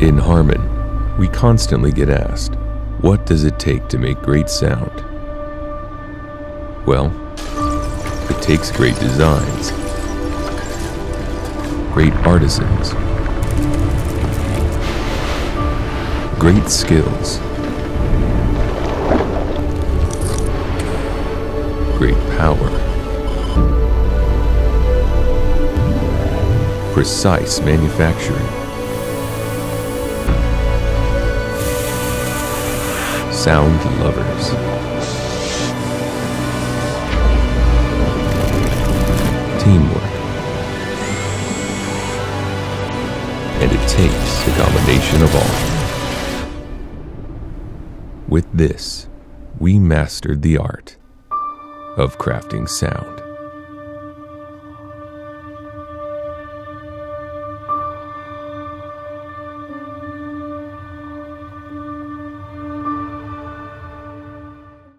In Harman, we constantly get asked, what does it take to make great sound? Well, it takes great designs, great artisans, great skills, great power, precise manufacturing, sound lovers. Teamwork. And it takes a combination of all. With this, we mastered the art of crafting sound.